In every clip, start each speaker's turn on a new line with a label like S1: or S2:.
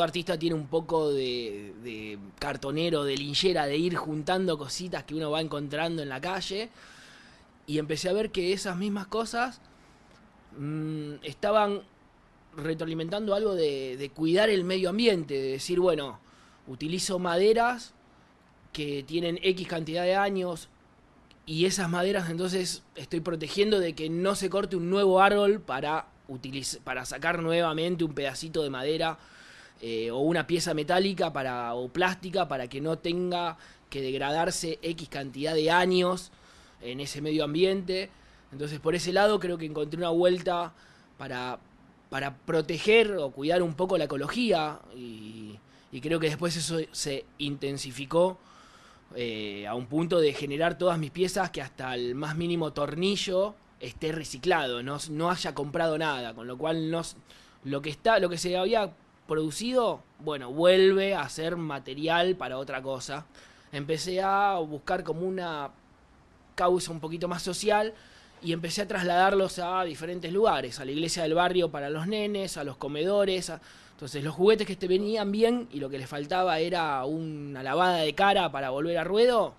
S1: todo artista tiene un poco de, cartonero, de linchera, de ir juntando cositas que uno va encontrando en la calle. Y empecé a ver que esas mismas cosas mm, estaban retroalimentando algo de, cuidar el medio ambiente, de decir, bueno, utilizo maderas que tienen X cantidad de años y esas maderas entonces estoy protegiendo de que no se corte un nuevo árbol para, para sacar nuevamente un pedacito de madera eh, o una pieza metálica para, o plástica para que no tenga que degradarse X cantidad de años en ese medio ambiente. Entonces por ese lado creo que encontré una vuelta para, para proteger o cuidar un poco la ecología y, y creo que después eso se intensificó eh, a un punto de generar todas mis piezas que hasta el más mínimo tornillo esté reciclado, no, no haya comprado nada, con lo cual no, lo que está, lo que se había producido, bueno, vuelve a ser material para otra cosa. Empecé a buscar como una causa un poquito más social y empecé a trasladarlos a diferentes lugares, a la iglesia del barrio para los nenes, a los comedores, a- entonces los juguetes que te venían bien y lo que les faltaba era una lavada de cara para volver a ruedo,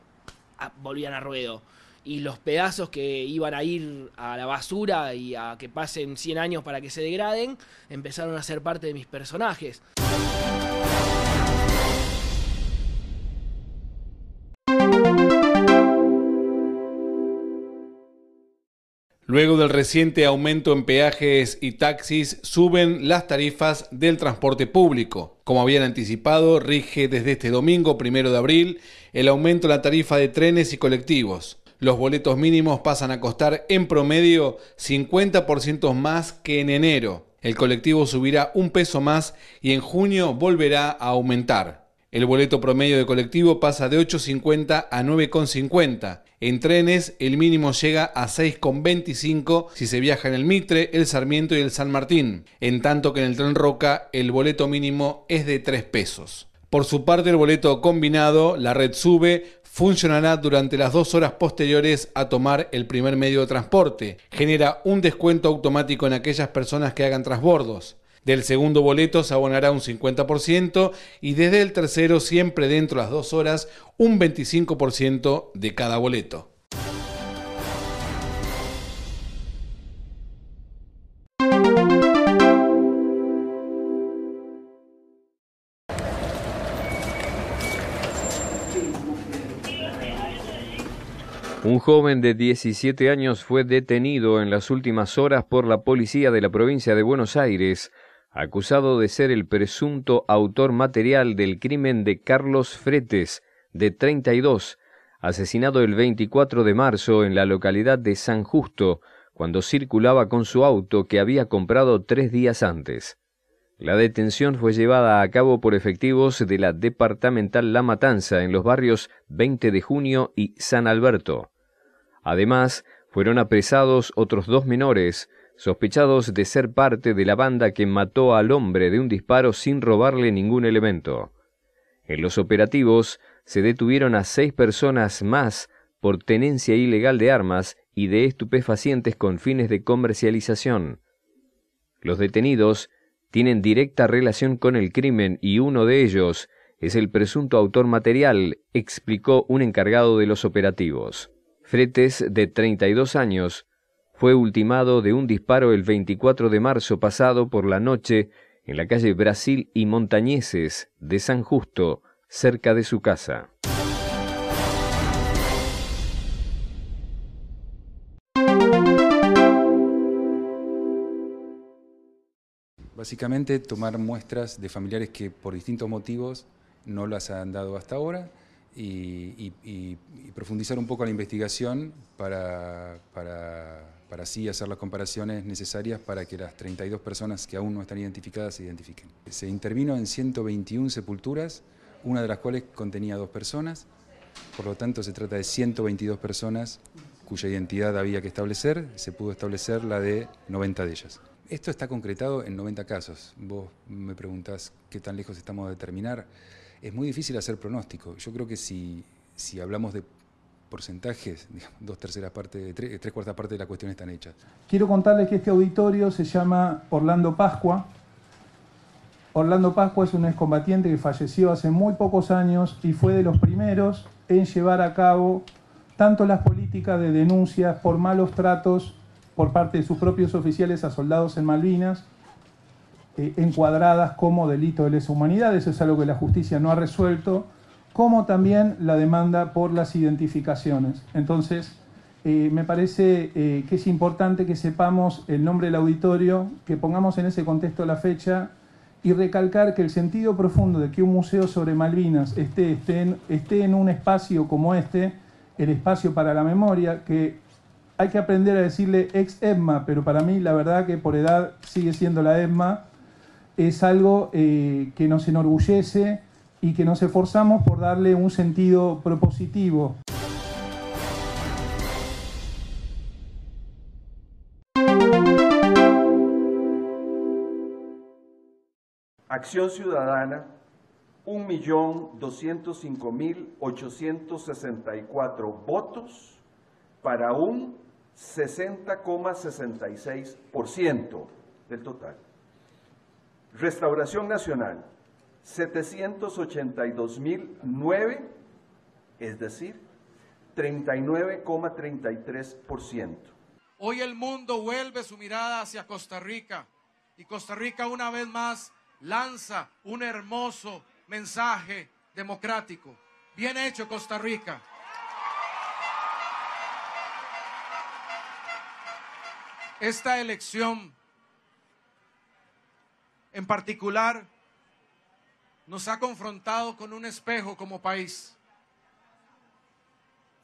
S1: ah, volvían a ruedo. Y los pedazos que iban a ir a la basura y a que pasen 100 años para que se degraden, empezaron a ser parte de mis personajes.
S2: Luego del reciente aumento en peajes y taxis, suben las tarifas del transporte público. Como habían anticipado, rige desde este domingo, primero de abril, el aumento en la tarifa de trenes y colectivos. Los boletos mínimos pasan a costar en promedio 50% más que en enero. El colectivo subirá un peso más y en junio volverá a aumentar. El boleto promedio de colectivo pasa de 8.50 a 9.50. En trenes, el mínimo llega a 6.25 si se viaja en el Mitre, el Sarmiento y el San Martín, en tanto que en el tren Roca el boleto mínimo es de 3 pesos. Por su parte, el boleto combinado, la red sube, funcionará durante las dos horas posteriores a tomar el primer medio de transporte. Genera un descuento automático en aquellas personas que hagan transbordos. Del segundo boleto se abonará un 50% y desde el tercero, siempre dentro de las dos horas, un 25% de cada boleto.
S3: Un joven de 17 años fue detenido en las últimas horas por la policía de la provincia de Buenos Aires, acusado de ser el presunto autor material del crimen de Carlos Fretes, de 32, asesinado el 24 de marzo en la localidad de San Justo, cuando circulaba con su auto que había comprado tres días antes. La detención fue llevada a cabo por efectivos de la departamental La Matanza en los barrios 20 de junio y San Alberto. Además, fueron apresados otros dos menores, sospechados de ser parte de la banda que mató al hombre de un disparo sin robarle ningún elemento. En los operativos se detuvieron a seis personas más por tenencia ilegal de armas y de estupefacientes con fines de comercialización. Los detenidos tienen directa relación con el crimen y uno de ellos es el presunto autor material, explicó un encargado de los operativos. Fretes, de 32 años, fue ultimado de un disparo el 24 de marzo pasado por la noche en la calle Brasil y Montañeses de San Justo, cerca de su casa.
S4: Básicamente tomar muestras de familiares que por distintos motivos no las han dado hasta ahora y, y- y- y profundizar un poco la investigación para, para, para así hacer las comparaciones necesarias para que las 32 personas que aún no están identificadas se identifiquen. Se intervino en 121 sepulturas, una de las cuales contenía dos personas, por lo tanto se trata de 122 personas cuya identidad había que establecer, se pudo establecer la de 90 de ellas. Esto está concretado en 90 casos. Vos me preguntás qué tan lejos estamos de terminar. Es muy difícil hacer pronóstico. Yo creo que si, si hablamos de porcentajes, dos terceras partes, tres cuartas partes de la cuestión están hechas.
S5: Quiero contarles que este auditorio se llama Orlando Pascua Orlando Pascua es un excombatiente que falleció hace muy pocos años y fue de los primeros en llevar a cabo tanto las políticas de denuncias por malos tratos por parte de sus propios oficiales a soldados en Malvinas, eh, encuadradas como delito de lesa humanidad, eso es algo que la justicia no ha resuelto, como también la demanda por las identificaciones. Entonces, eh, me parece eh, que es importante que sepamos el nombre del auditorio, que pongamos en ese contexto la fecha y recalcar que el sentido profundo de que un museo sobre Malvinas esté, esté, esté en un espacio como este, el espacio para la memoria, que hay que aprender a decirle ex ESMA, pero para mí la verdad que por edad sigue siendo la ESMA, es algo eh, que nos enorgullece y que nos esforzamos por darle un sentido propositivo.
S6: Acción Ciudadana, 1.205.864 votos para un 60,66% del total. Restauración Nacional, 782.009, es decir, 39,33%.
S7: Hoy el mundo vuelve su mirada hacia Costa Rica y Costa Rica una vez más lanza un hermoso mensaje democrático. Bien hecho Costa Rica. Esta elección en particular nos ha confrontado con un espejo como país.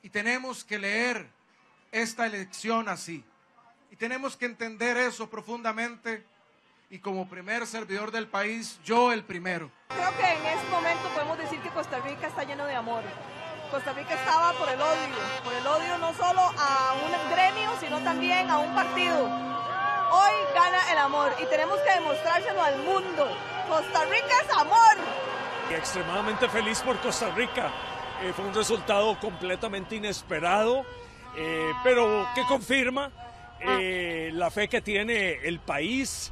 S7: Y tenemos que leer esta elección así. Y tenemos que entender eso profundamente y como primer servidor del país, yo el primero.
S8: Creo que en este momento podemos decir que Costa Rica está lleno de amor. Costa Rica estaba por el odio, por el odio no solo a un gremio, sino también a un partido. Hoy gana el amor y tenemos que demostrárselo al mundo. Costa Rica es amor.
S9: Extremadamente feliz por Costa Rica. Eh, fue un resultado completamente inesperado, eh, pero que confirma eh, la fe que tiene el país.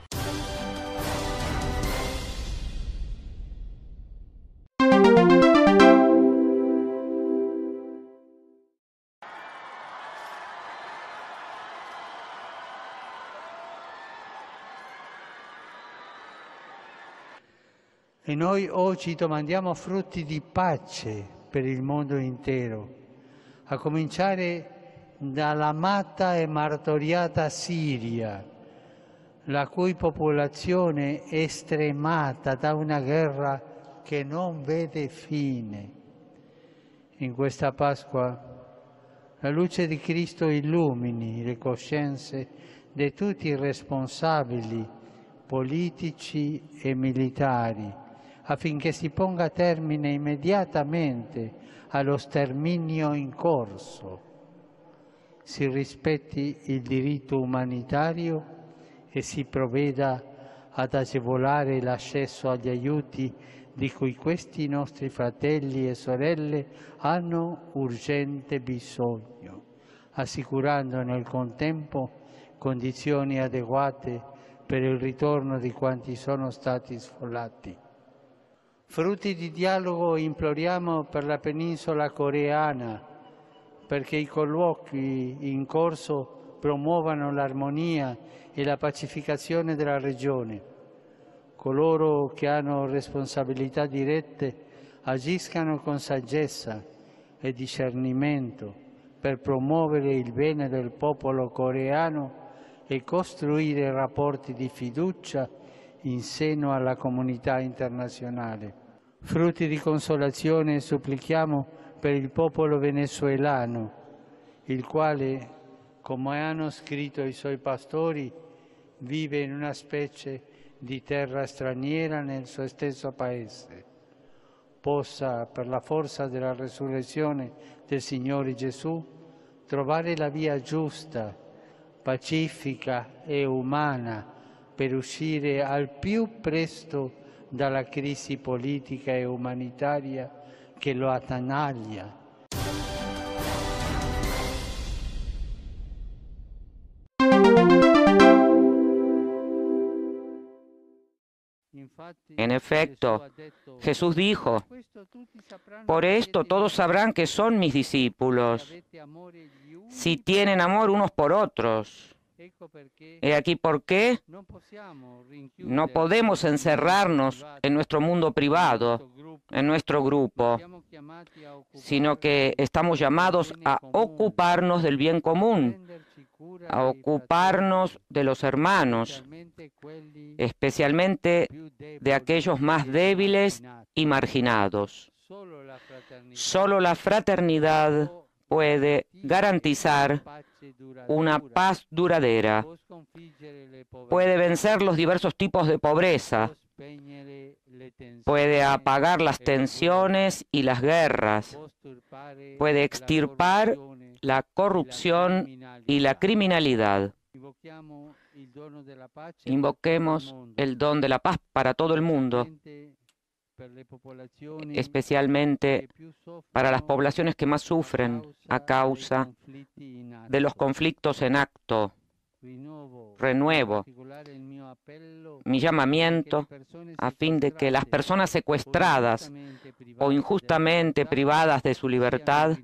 S10: E noi oggi domandiamo frutti di pace per il mondo intero, a cominciare dall'amata e martoriata Siria, la cui popolazione è stremata da una guerra che non vede fine. In questa Pasqua la luce di Cristo illumini le coscienze di tutti i responsabili politici e militari affinché si ponga termine immediatamente allo sterminio in corso, si rispetti il diritto umanitario e si provveda ad agevolare l'accesso agli aiuti di cui questi nostri fratelli e sorelle hanno urgente bisogno, assicurando nel contempo condizioni adeguate per il ritorno di quanti sono stati sfollati. Frutti di dialogo imploriamo per la penisola coreana, perché i colloqui in corso promuovano l'armonia e la pacificazione della regione. Coloro che hanno responsabilità dirette agiscano con saggezza e discernimento per promuovere il bene del popolo coreano e costruire rapporti di fiducia in seno alla comunità internazionale. Frutti di consolazione supplichiamo per il popolo venezuelano, il quale, come hanno scritto i suoi pastori, vive in una specie di terra straniera nel suo stesso paese. Possa, per la forza della resurrezione del Signore Gesù, trovare la via giusta, pacifica e umana per uscire al più presto dalla crisi politica e umanitaria che lo attanaglia.
S11: En efecto, Jesús dijo, por esto todos sabrán que son mis discípulos, si tienen amor unos por otros. He aquí por qué no podemos encerrarnos en nuestro mundo privado, en nuestro grupo, sino que estamos llamados a ocuparnos del bien común, a ocuparnos de los hermanos, especialmente de aquellos más débiles y marginados. Solo la fraternidad puede garantizar una paz duradera, puede vencer los diversos tipos de pobreza, puede apagar las tensiones y las guerras, puede extirpar la corrupción y la criminalidad. Invoquemos el don de la paz para todo el mundo, especialmente para las poblaciones que más sufren a causa de los conflictos en acto. Renuevo mi llamamiento a fin de que las personas secuestradas o injustamente privadas de su libertad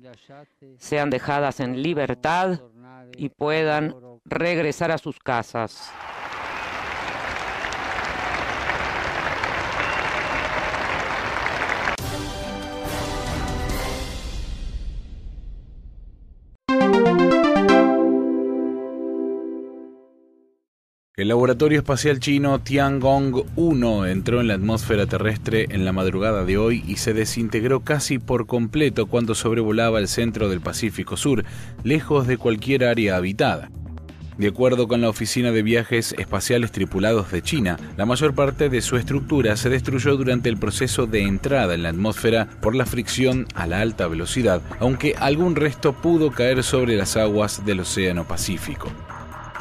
S11: sean dejadas en libertad y puedan regresar a sus casas.
S12: El laboratorio espacial chino Tiangong-1 entró en la atmósfera terrestre en la madrugada de hoy y se desintegró casi por completo cuando sobrevolaba el centro del Pacífico Sur, lejos de cualquier área habitada. De acuerdo con la Oficina de Viajes Espaciales Tripulados de China, la mayor parte de su estructura se destruyó durante el proceso de entrada en la atmósfera por la fricción a la alta velocidad, aunque algún resto pudo caer sobre las aguas del Océano Pacífico.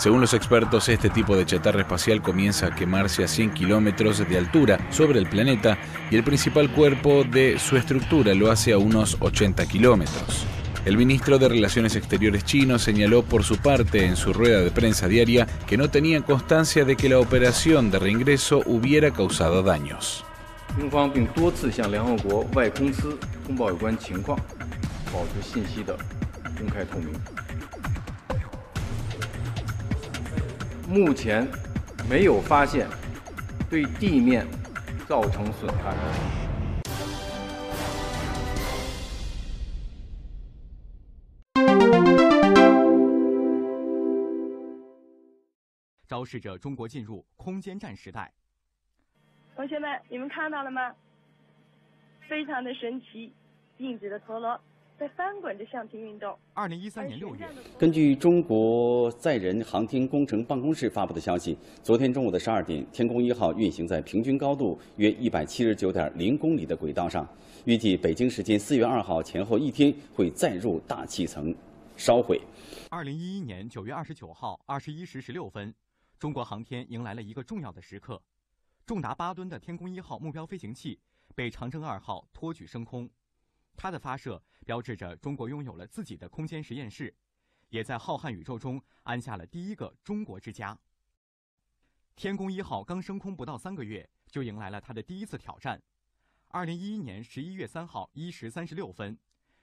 S12: Según los expertos, este tipo de chatarra espacial comienza a quemarse a 100 kilómetros de altura sobre el planeta y el principal cuerpo de su estructura lo hace a unos 80 kilómetros. El ministro de Relaciones Exteriores chino señaló por su parte en su rueda de prensa diaria que no tenían constancia de que la operación de reingreso hubiera causado daños.
S13: 目前没有发现对地面造成损害。
S14: 昭示着中国进入空间站时代。
S15: 同学们，你们看到了吗？非常的神奇，静止的陀螺在翻滚着向前运动。
S14: 二零一三年六月，
S16: 根据中国载人航天工程办公室发布的消息，昨天中午的十二点，天宫一号运行在平均高度约一百七十九点零公里的轨道上，预计北京时间四月二号前后一天会再入大气层，烧毁。
S14: 二零一一年九月二十九号二十一时十六分。中国航天迎来了一个重要的时刻，重达八吨的天宫一号目标飞行器被长征二号托举升空，它的发射标志着中国拥有了自己的空间实验室，也在浩瀚宇宙中安下了第一个中国之家。天宫一号刚升空不到三个月，就迎来了它的第一次挑战。二零一一年十一月三号一时三十六分，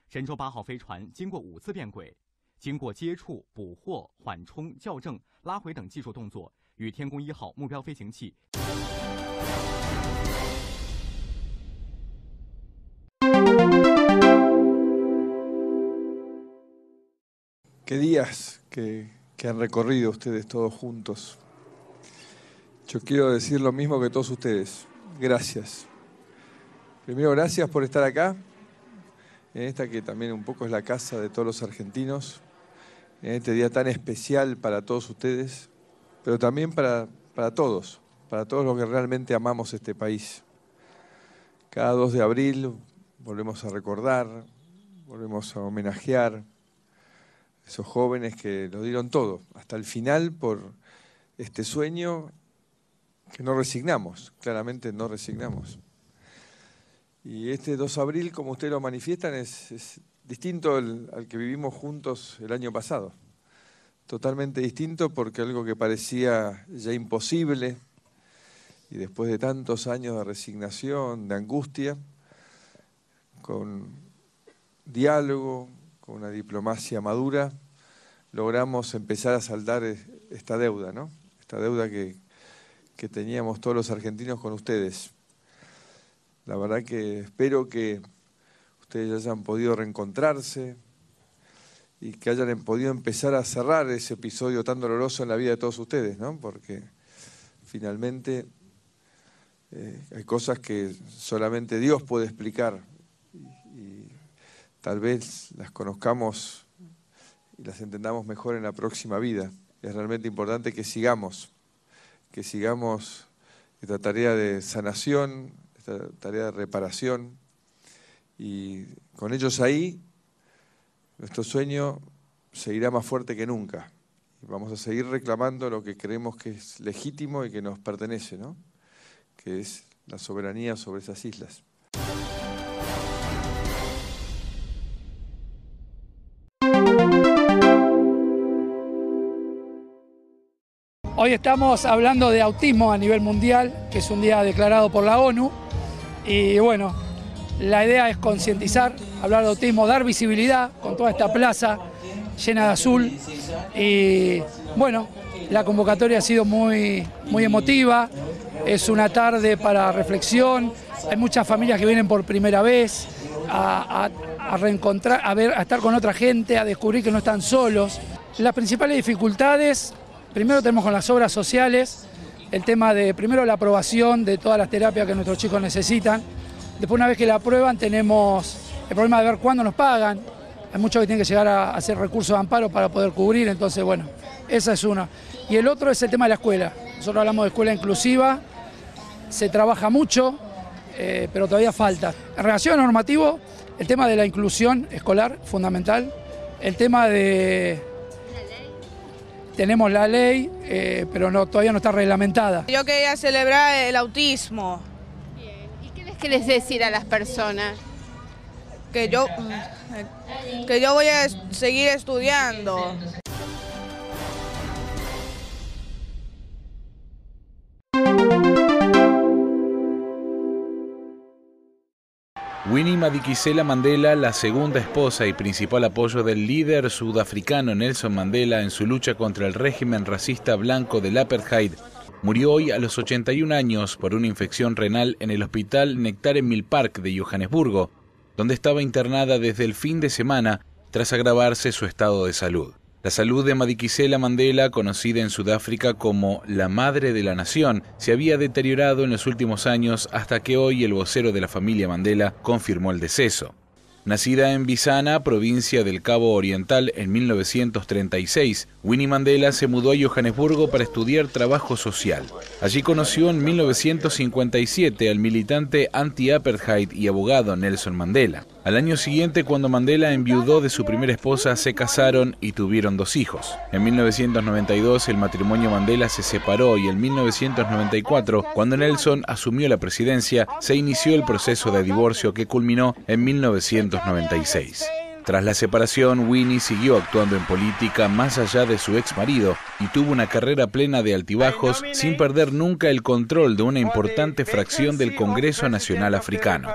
S14: 神舟八号飞船经过五次变轨。经过接触、捕获、缓冲、校正、拉回等技术动作，与天宫一号目标飞行器。
S17: Qué días que, han recorrido ustedes todos juntos. Yo quiero decir lo mismo que todos ustedes. Gracias. Primero, gracias por estar acá, en esta que también un poco es la casa de todos los argentinos en este día tan especial para todos ustedes, pero también para, para todos, para todos los que realmente amamos este país. Cada 2 de abril volvemos a recordar, volvemos a homenajear esos jóvenes que lo dieron todo, hasta el final, por este sueño que no resignamos, claramente no resignamos. Y este 2 de abril, como ustedes lo manifiestan, es, distinto al, que vivimos juntos el año pasado. Totalmente distinto porque algo que parecía ya imposible y después de tantos años de resignación, de angustia, con diálogo, con una diplomacia madura, logramos empezar a saldar esta deuda, ¿no? Esta deuda que, que teníamos todos los argentinos con ustedes. La verdad que espero que ustedes hayan podido reencontrarse y que hayan podido empezar a cerrar ese episodio tan doloroso en la vida de todos ustedes, ¿no? Porque finalmente eh, hay cosas que solamente Dios puede explicar tal vez las conozcamos y las entendamos mejor en la próxima vida. Es realmente importante que sigamos, que sigamos esta tarea de sanación, esta tarea de reparación y con ellos ahí nuestro sueño seguirá más fuerte que nunca. Y vamos a seguir reclamando lo que creemos que es legítimo y que nos pertenece, ¿no? que es la soberanía sobre esas islas.
S18: Hoy estamos hablando de autismo a nivel mundial, que es un día declarado por la ONU. Y bueno, la idea es concientizar, hablar de autismo, dar visibilidad con toda esta plaza llena de azul. Y bueno, la convocatoria ha sido muy, muy emotiva, es una tarde para reflexión, hay muchas familias que vienen por primera vez a, reencontrar, a, ver, a estar con otra gente, a descubrir que no están solos. Las principales dificultades, primero tenemos con las obras sociales, el tema de, primero la aprobación de todas las terapias que nuestros chicos necesitan, después una vez que la aprueban tenemos el problema de ver cuándo nos pagan, hay muchos que tienen que llegar a hacer recursos de amparo para poder cubrir, entonces bueno, esa es una. Y el otro es el tema de la escuela. Nosotros hablamos de escuela inclusiva, se trabaja mucho, eh, pero todavía falta. En relación a normativo, el tema de la inclusión escolar, fundamental. El tema de... Tenemos la ley, eh, pero no, todavía no está reglamentada.
S19: Yo quería celebrar el autismo.
S20: ¿Y qué les quieres decir a las personas?
S19: Que yo, que yo voy a seguir estudiando.
S12: Winnie Madikizela Mandela, la segunda esposa y principal apoyo del líder sudafricano Nelson Mandela en su lucha contra el régimen racista blanco del apartheid, murió hoy a los 81 años por una infección renal en el hospital Nectar Mill Park de Johannesburgo, donde estaba internada desde el fin de semana tras agravarse su estado de salud. La salud de Madikizela Mandela, conocida en Sudáfrica como la Madre de la Nación, se había deteriorado en los últimos años hasta que hoy el vocero de la familia Mandela confirmó el deceso. Nacida en Visana, provincia del Cabo Oriental, en 1936, Winnie Mandela se mudó a Johannesburgo para estudiar trabajo social. Allí conoció en 1957 al militante anti-apartheid y abogado Nelson Mandela. Al año siguiente, cuando Mandela enviudó de su primera esposa, se casaron y tuvieron dos hijos. En 1992 el matrimonio Mandela se separó y en 1994, cuando Nelson asumió la presidencia, se inició el proceso de divorcio que culminó en 1996. Tras la separación, Winnie siguió actuando en política más allá de su ex marido y tuvo una carrera plena de altibajos sin perder nunca el control de una importante fracción del Congreso Nacional Africano.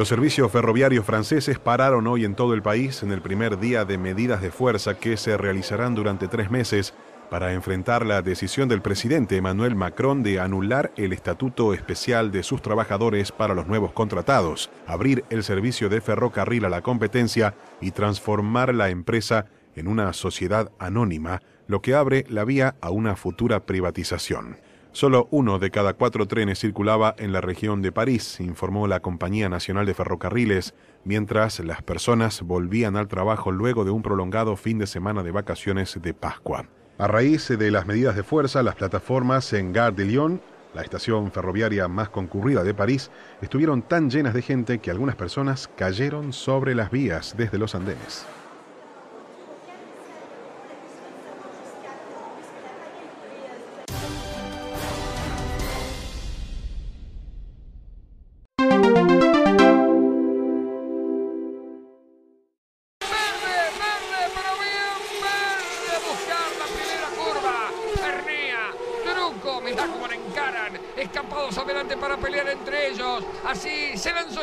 S21: Los servicios ferroviarios franceses pararon hoy en todo el país en el primer día de medidas de fuerza que se realizarán durante tres meses para enfrentar la decisión del presidente Emmanuel Macron de anular el estatuto especial de sus trabajadores para los nuevos contratados, abrir el servicio de ferrocarril a la competencia y transformar la empresa en una sociedad anónima, lo que abre la vía a una futura privatización. Solo uno de cada cuatro trenes circulaba en la región de París, informó la Compañía Nacional de Ferrocarriles, mientras las personas volvían al trabajo luego de un prolongado fin de semana de vacaciones de Pascua. A raíz de las medidas de fuerza, las plataformas en Gare de Lyon, la estación ferroviaria más concurrida de París, estuvieron tan llenas de gente que algunas personas cayeron sobre las vías desde los andenes.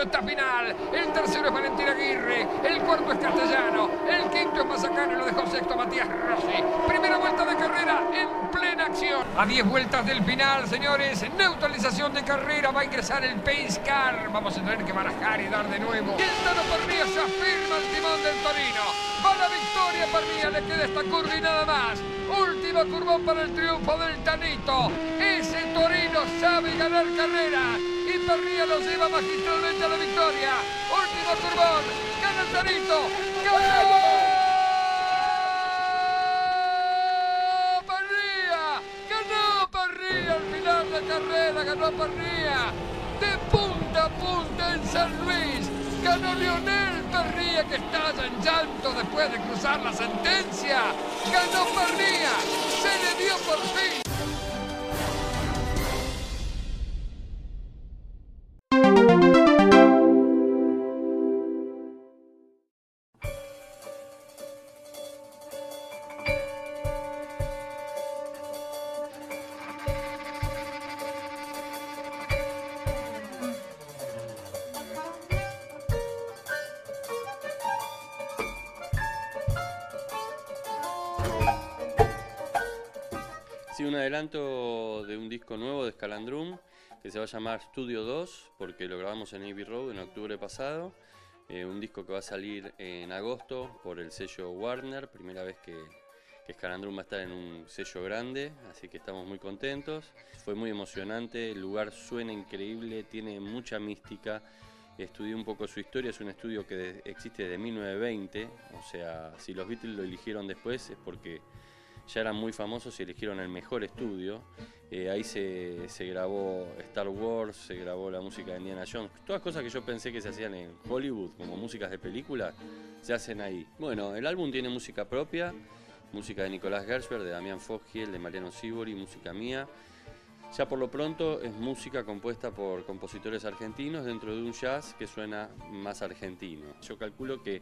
S22: Esta final. El tercero es Valentín Aguirre. El cuarto es Castellano. El quinto es Mazacano y lo dejó sexto Matías Rossi. Primera vuelta de carrera en plena acción. A 10 vueltas del final, señores. Neutralización de carrera. Va a ingresar el Pace Car. Vamos a tener que barajar y dar de nuevo. Y el Tano Parrilla se afirma el timón del Torino. Va la victoria Parrilla. Le queda esta curva y nada más. Última curva para el triunfo del Tanito. Ese Torino sabe ganar carrera. Y Parrilla lo lleva magistralmente a la victoria. Último curvón. Gana el al final de carrera. Ganó Parrilla. De punta a punta en San Luis. Ganó Lionel Parrilla que estalla en llanto después de cruzar la sentencia. Ganó Parrilla. Se le dio por fin.
S23: Adelanto de un disco nuevo de Scalandrum que se va a llamar Studio 2 porque lo grabamos en Abbey Road en octubre pasado. Eh, un disco que va a salir en agosto por el sello Warner, primera vez que, que Scalandrum va a estar en un sello grande, así que estamos muy contentos. Fue muy emocionante, el lugar suena increíble, tiene mucha mística. Estudié un poco su historia, es un estudio que existe desde 1920, o sea, si los Beatles lo eligieron después es porque ya eran muy famosos y eligieron el mejor estudio. Eh, ahí se, se grabó Star Wars, se grabó la música de Indiana Jones. Todas cosas que yo pensé que se hacían en Hollywood, como músicas de película, se hacen ahí. Bueno, el álbum tiene música propia, música de Nicolás Gershberg, de Damián Fogiel, de Mariano Sibori, música mía. Ya por lo pronto es música compuesta por compositores argentinos dentro de un jazz que suena más argentino. Yo calculo que,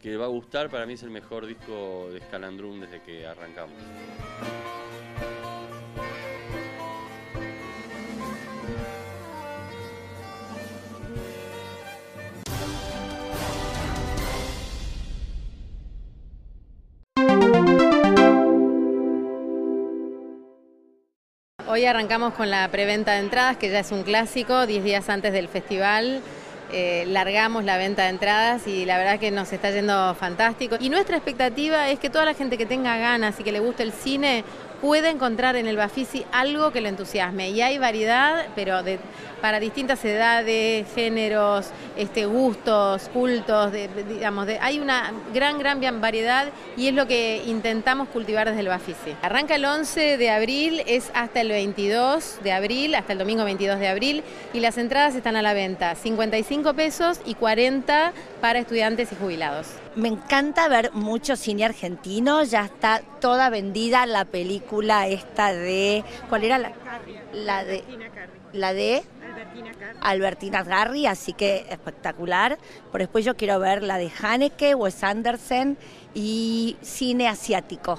S23: que va a gustar, para mí es el mejor disco de Scalandrum desde que arrancamos.
S24: Hoy arrancamos con la preventa de entradas, que ya es un clásico, 10 días antes del festival. Eh, largamos la venta de entradas y la verdad que nos está yendo fantástico. Y nuestra expectativa es que toda la gente que tenga ganas y que le guste el cine pueda encontrar en el Bafisi algo que lo entusiasme. Y hay variedad, pero de, para distintas edades, géneros, este, gustos, cultos, digamos, hay una gran, gran variedad y es lo que intentamos cultivar desde el Bafisi. Arranca el 11 de abril, es hasta el 22 de abril, hasta el domingo 22 de abril y las entradas están a la venta, 55 pesos y 40 para estudiantes y jubilados.
S25: Me encanta ver mucho cine argentino, ya está toda vendida la película esta de, ¿cuál era la? La de, la de Albertina Garri, así que espectacular. Por después yo quiero ver la de Haneke, Wes Anderson y cine asiático,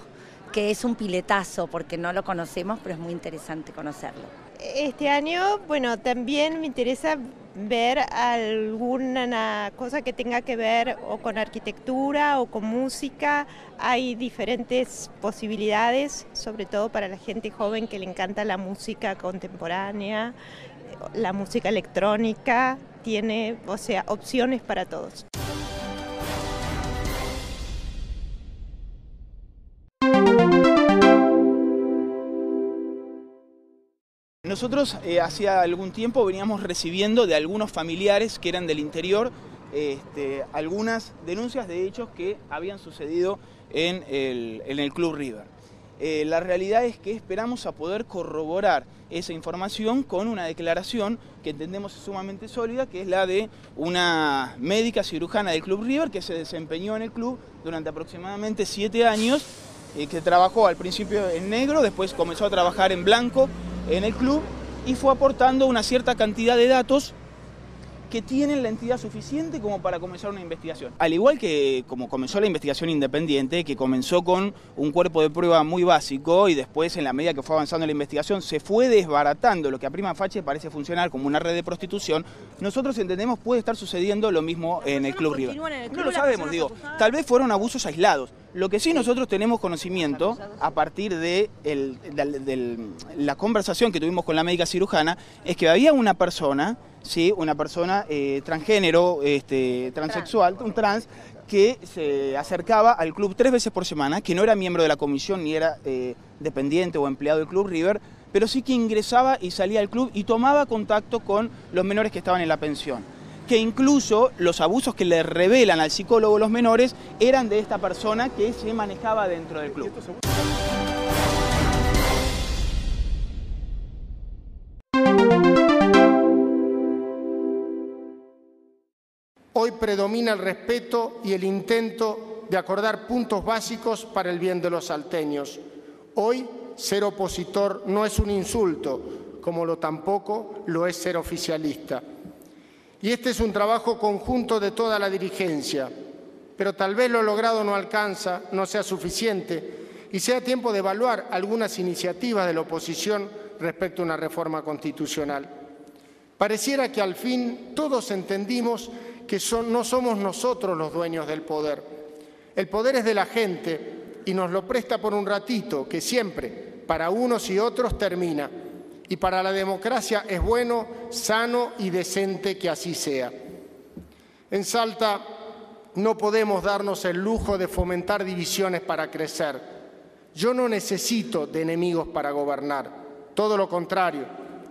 S25: que es un piletazo porque no lo conocemos, pero es muy interesante conocerlo.
S26: Este año, bueno, también me interesa ver alguna cosa que tenga que ver o con arquitectura o con música. Hay diferentes posibilidades, sobre todo para la gente joven que le encanta la música contemporánea, la música electrónica, tiene, o sea, opciones para todos.
S27: Nosotros eh, hacía algún tiempo veníamos recibiendo de algunos familiares que eran del interior este, algunas denuncias de hechos que habían sucedido en el, Club River. Eh, la realidad es que esperamos a poder corroborar esa información con una declaración que entendemos es sumamente sólida, que es la de una médica cirujana del Club River que se desempeñó en el club durante aproximadamente siete años, eh, que trabajó al principio en negro, después comenzó a trabajar en blanco en el club y fue aportando una cierta cantidad de datos que tienen la entidad suficiente como para comenzar una investigación. Al igual que como comenzó la investigación independiente, que comenzó con un cuerpo de prueba muy básico y después en la medida que fue avanzando la investigación se fue desbaratando lo que a prima facie parece funcionar como una red de prostitución, nosotros entendemos puede estar sucediendo lo mismo en el Club River. No lo sabemos, digo, tal vez fueron abusos aislados. Lo que sí nosotros tenemos conocimiento a partir de, la conversación que tuvimos con la médica cirujana es que había una persona, ¿sí? una persona eh, transgénero, este, transexual, un trans, que se acercaba al club tres veces por semana, que no era miembro de la comisión ni era eh, dependiente o empleado del Club River, pero sí que ingresaba y salía al club y tomaba contacto con los menores que estaban en la pensión que incluso los abusos que le revelan al psicólogo los menores eran de esta persona que se manejaba dentro del club.
S28: Hoy predomina el respeto y el intento de acordar puntos básicos para el bien de los salteños. Hoy ser opositor no es un insulto, como lo tampoco lo es ser oficialista. Y este es un trabajo conjunto de toda la dirigencia, pero tal vez lo logrado no alcanza, no sea suficiente y sea tiempo de evaluar algunas iniciativas de la oposición respecto a una reforma constitucional. Pareciera que al fin todos entendimos que no somos nosotros los dueños del poder. El poder es de la gente y nos lo presta por un ratito, que siempre, para unos y otros, termina y para la democracia es bueno, sano y decente que así sea. En Salta no podemos darnos el lujo de fomentar divisiones para crecer. Yo no necesito de enemigos para gobernar, todo lo contrario.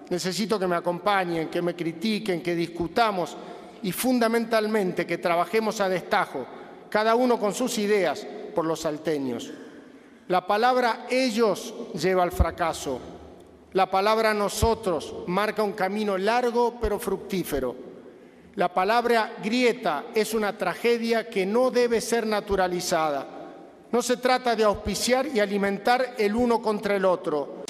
S28: Necesito que me acompañen, que me critiquen, que discutamos y fundamentalmente que trabajemos a destajo, cada uno con sus ideas, por los salteños. La palabra ellos lleva al fracaso, la palabra nosotros marca un camino largo pero fructífero. La palabra grieta es una tragedia que no debe ser naturalizada. No se trata de auspiciar y alimentar el uno contra el otro.